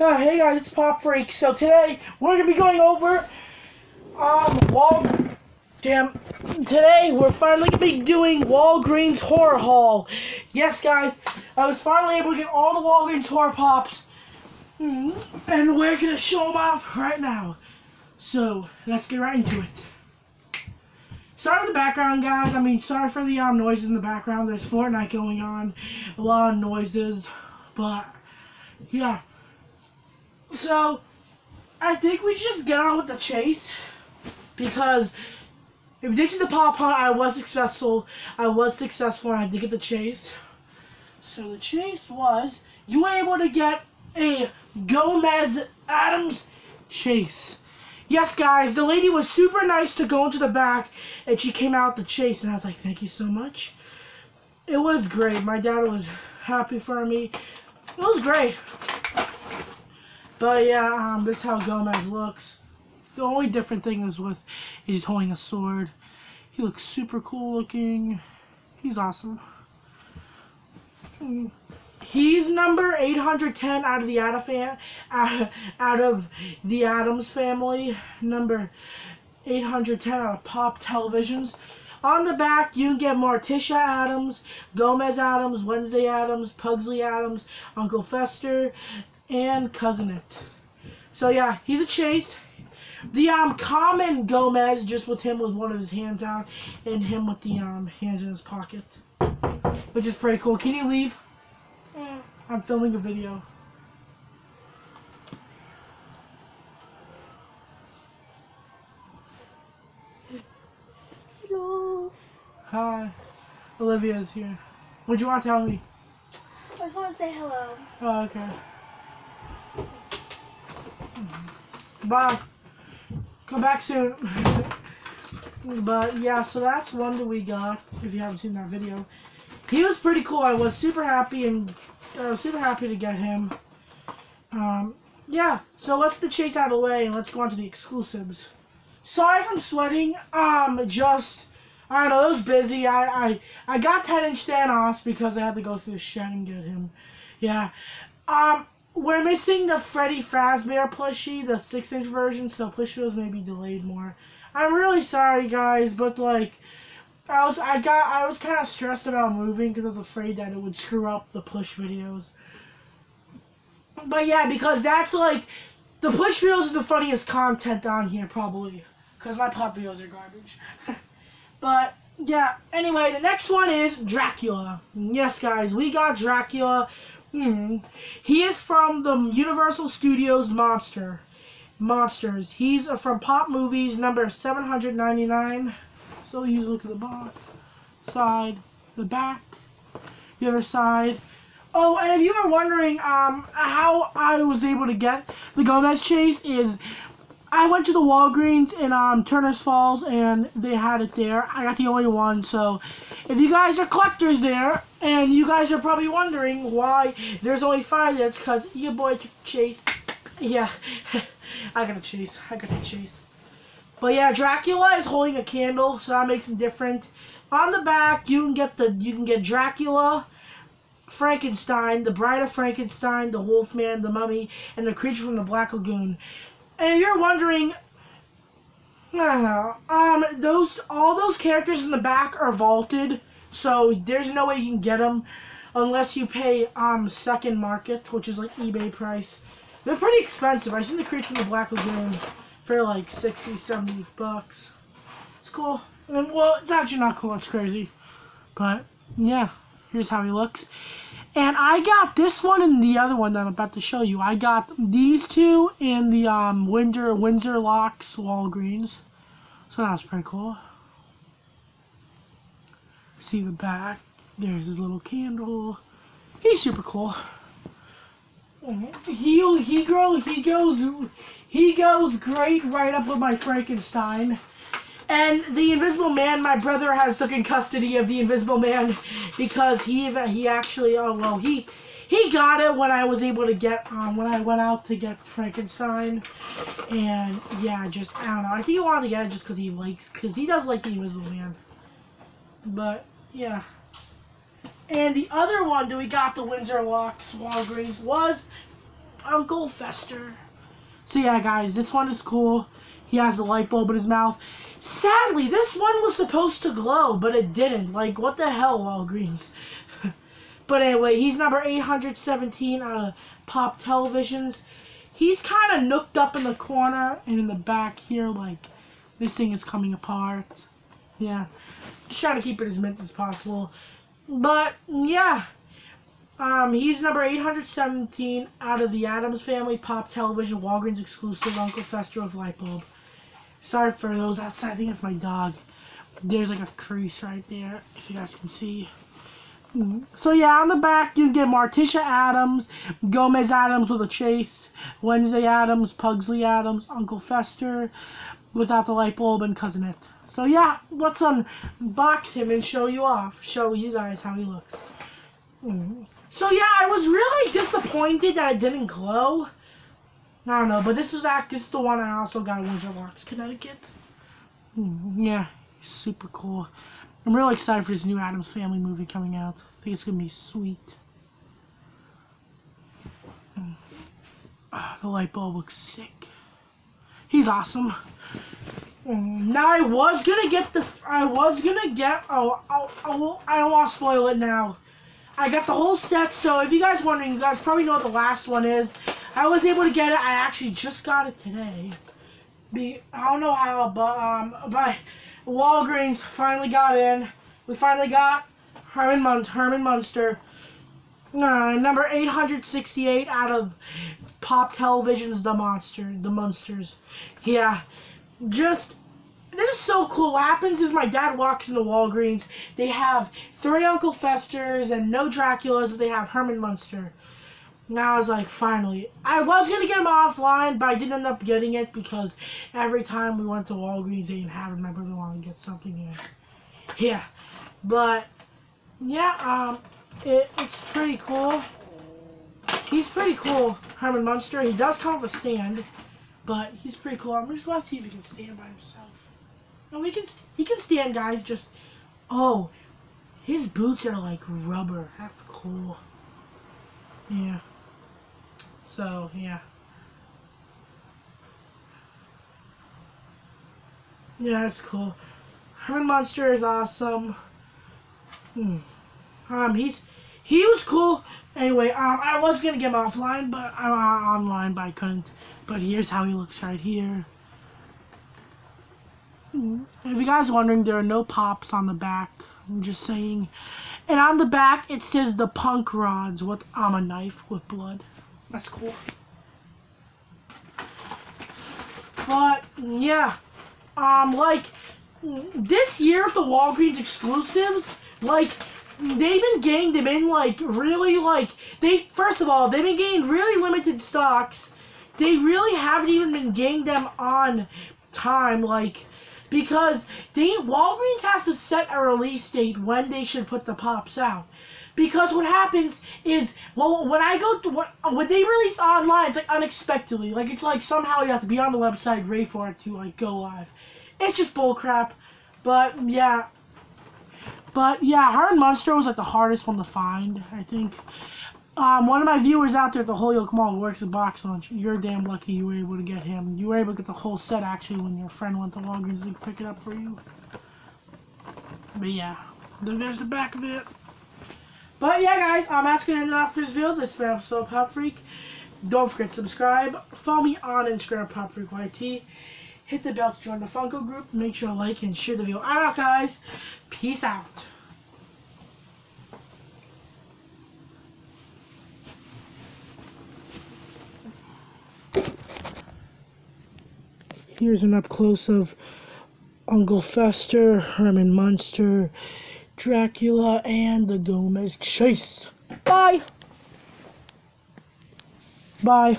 Uh, hey guys, it's Pop Freak. So today we're gonna be going over um Wal. Damn. Today we're finally gonna be doing Walgreens Horror Haul. Yes, guys, I was finally able to get all the Walgreens Horror Pops, Mhm. and we're gonna show them off right now. So let's get right into it. Sorry for the background, guys. I mean, sorry for the um noises in the background. There's Fortnite going on, a lot of noises, but yeah. So, I think we should just get on with the chase. Because, if you did see the pop I was successful. I was successful and I did get the chase. So, the chase was, you were able to get a Gomez Addams chase. Yes, guys, the lady was super nice to go into the back, and she came out the chase, and I was like, thank you so much. It was great. My dad was happy for me. It was great. But yeah, um, this is how Gomez looks. The only different thing is with he's holding a sword. He looks super cool looking. He's awesome. He's number 810 out of the Adafan, out, out of the Addams family. Number 810 out of Pop Televisions. On the back, you can get Morticia Addams, Gomez Addams, Wednesday Addams, Pugsley Addams, Uncle Fester, and Cousin It. So yeah, he's a chase. The um common Gomez, just with him with one of his hands out, and him with the um hands in his pocket, which is pretty cool. Can you leave? Mm. I'm filming a video. Hello. Hi, Olivia's here. What do you want to tell me? I just want to say hello. Oh, okay. Bye. Come back soon. but yeah, so that's one that we got. If you haven't seen that video, he was pretty cool. I was super happy and I was super happy to get him. Um, yeah. So let's the chase out of the way and let's go on to the exclusives. Sorry from sweating. Um, just I don't know. It was busy. I I I got 10 inch Thanos because I had to go through the shed and get him. Yeah. Um, we're missing the Freddy Fazbear plushie, the 6 inch version, so push videos may be delayed more. I'm really sorry, guys, but like, I was I got I was kind of stressed about moving because I was afraid that it would screw up the push videos. But yeah, because that's like the push videos are the funniest content on here probably, because my pop videos are garbage. but yeah, anyway, the next one is Dracula. Yes, guys, we got Dracula. Hmm. He is from the Universal Studios Monster. Monsters. He's uh, from Pop Movies number 799. So you look at the box, side, the back, the other side. Oh, and if you were wondering um, how I was able to get the Gomez chase is I went to the Walgreens in um, Turner's Falls and they had it there. I got the only one, so if you guys are collectors there and you guys are probably wondering why there's only five there, it's because your boy Chase. Yeah, I got a Chase. I got a Chase. But yeah, Dracula is holding a candle, so that makes him different. On the back, you can get the you can get Dracula, Frankenstein, the Bride of Frankenstein, the Wolfman, the Mummy, and the creature from the Black Lagoon. And if you're wondering, um, those all those characters in the back are vaulted, so there's no way you can get them unless you pay um second market, which is like eBay price. They're pretty expensive. I seen the creature from the Black Lagoon for like 60, 70 bucks. It's cool. And, well, it's actually not cool. It's crazy, but yeah, here's how he looks. And I got this one and the other one that I'm about to show you. I got these two in the um, Windsor, Windsor Locks Walgreens. So that was pretty cool. See the back. There's his little candle. He's super cool. He he grow he goes he goes great right up with my Frankenstein. And the Invisible Man, my brother has taken custody of the Invisible Man because he he actually oh well he he got it when I was able to get um when I went out to get Frankenstein, and yeah, just I don't know. I think he wanted to get it just because he likes because he does like the Invisible Man. But yeah. And the other one that we got the Windsor Locks Walgreens was Uncle Fester. So yeah, guys, this one is cool. He has the light bulb in his mouth. Sadly, this one was supposed to glow, but it didn't. Like, what the hell, Walgreens? but anyway, he's number 817 out of Pop Televisions. He's kind of nooked up in the corner and in the back here, like, this thing is coming apart. Yeah. Just trying to keep it as mint as possible. But, yeah. Um, he's number 817 out of the Addams Family Pop Television Walgreens exclusive Uncle Fester of Light Bulb. Sorry for those outside. I think it's my dog. There's like a crease right there, if you guys can see. So yeah, on the back you get Morticia Addams, Gomez Addams with a chase, Wednesday Addams, Pugsley Addams, Uncle Fester, without the light bulb, and Cousin It. So yeah, let's unbox him and show you off, show you guys how he looks. So yeah, I was really disappointed that it didn't glow. I don't know, but this is act. This is the one I also got in Windsor Locks, Connecticut. Mm, yeah, super cool. I'm really excited for this new Addams Family movie coming out. I think it's gonna be sweet. Mm. Ah, the light bulb looks sick. He's awesome. Mm, now I was gonna get the. I was gonna get. Oh, oh, oh I don't want to spoil it now. I got the whole set. So if you guys wondering, you guys probably know what the last one is. I was able to get it. I actually just got it today. Be I don't know how, but um, but Walgreens finally got in. We finally got Herman Mun Herman Munster. Uh, number 868 out of Pop Television's The Monster, The Munsters. Yeah, just this is so cool. What happens is my dad walks into Walgreens. They have three Uncle Festers and no Draculas, but they have Herman Munster. Now I was like, finally. I was going to get him offline, but I didn't end up getting it because every time we went to Walgreens, they didn't have it. My brother wanted to get something in. Yeah. But, yeah, um, it, it's pretty cool. He's pretty cool, Herman Munster. He does come with a stand, but he's pretty cool. I'm just going to see if he can stand by himself. He can, he can stand, guys. Just, oh, his boots are like rubber. That's cool. Yeah. So, yeah. Yeah, that's cool. Herman Munster is awesome. Hmm. Um, he's he was cool. Anyway, um, I was gonna get him offline, but I'm uh, online, but I couldn't. But here's how he looks right here. Hmm. If you guys wondering, there are no pops on the back. I'm just saying. And on the back, it says the punk rods with I'm a knife with blood. That's cool. But yeah, um, like this year the Walgreens exclusives, like they've been getting them in like really like they first of all they've been getting really limited stocks. They really haven't even been getting them on time like because they Walgreens has to set a release date when they should put the pops out. Because what happens is, well, when I go to what when they release online, it's like unexpectedly, like it's like somehow you have to be on the website ready for it to like go live. It's just bullcrap. But yeah, but yeah, Herman Munster was like the hardest one to find. I think. Um, one of my viewers out there at the Holyoke Mall works at Box Lunch. You're damn lucky you were able to get him. You were able to get the whole set actually when your friend went to Walgreens to pick it up for you. But yeah, there's the back of it. But yeah, guys, I'm actually going to end it off this video. This episode of Pop Freak. Don't forget to subscribe. Follow me on Instagram, Pop Freak YT. Hit the bell to join the Funko group. Make sure to like and share the video. I'm out, guys. Peace out. Here's an up close of Uncle Fester, Herman Munster, Dracula, and the Gomez Chase. Bye. Bye.